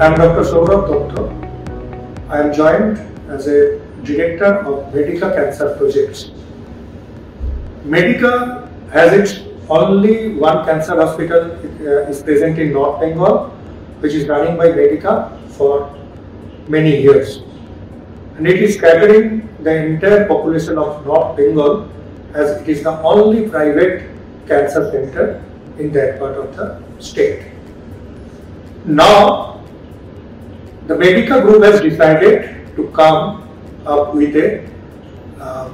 I am Dr. Sourav Datta. I am joined as a director of Medica Cancer Projects. Medica has its only one cancer hospital uh, is present in North Bengal, which is running by Medica for many years. And it is catering the entire population of North Bengal as it is the only private cancer center in that part of the state. Now, the Medica group has decided to come up with a uh,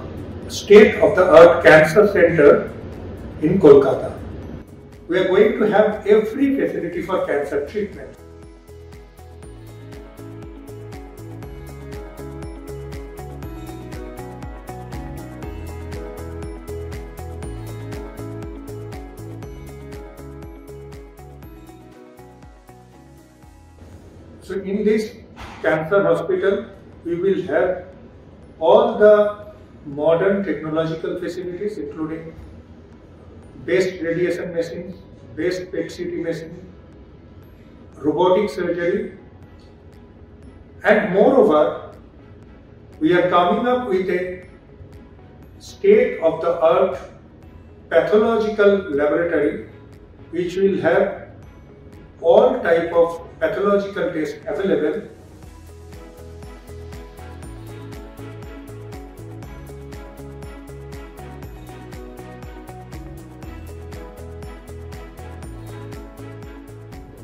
state-of-the-art cancer center in Kolkata. We are going to have every facility for cancer treatment. So in this cancer hospital, we will have all the modern technological facilities including best radiation machines, best PET CT machine, robotic surgery and moreover we are coming up with a state of the art pathological laboratory which will have all type of pathological tests available.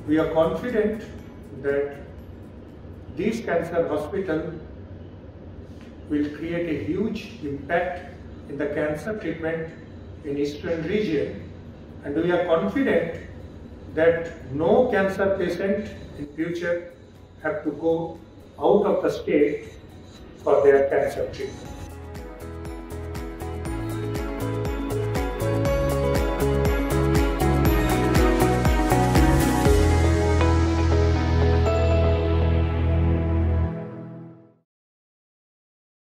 We are confident that this cancer hospital will create a huge impact in the cancer treatment in eastern region. And we are confident that no cancer patient in future have to go out of the state for their cancer treatment.